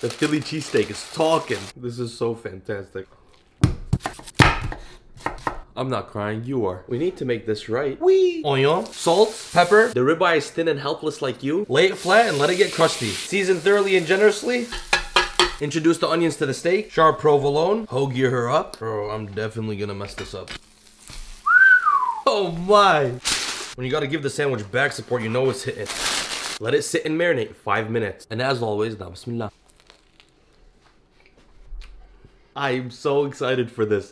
The Philly cheesesteak is talking. This is so fantastic. I'm not crying, you are. We need to make this right. Wee! Onion, salt, pepper. The ribeye is thin and helpless like you. Lay it flat and let it get crusty. Season thoroughly and generously. Introduce the onions to the steak. Sharp provolone. Hoagie her up. Bro, I'm definitely gonna mess this up. Oh my! When you gotta give the sandwich back support, you know it's hitting. Let it sit and marinate five minutes. And as always, now bismillah. I'm so excited for this.